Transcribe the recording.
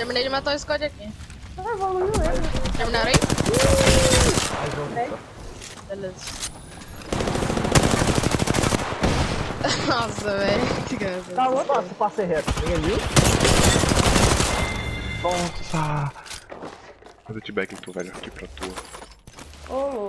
Terminei de matar o Scott aqui. Ah, evoluiu ele. Terminaram aí? Mais um. Beleza. Nossa, velho. Que graça. Tá louco? Nossa, passei reto. Ninguém viu? Nossa! Vou fazer o t-back em tu, velho, aqui pra tua. Ô, louco.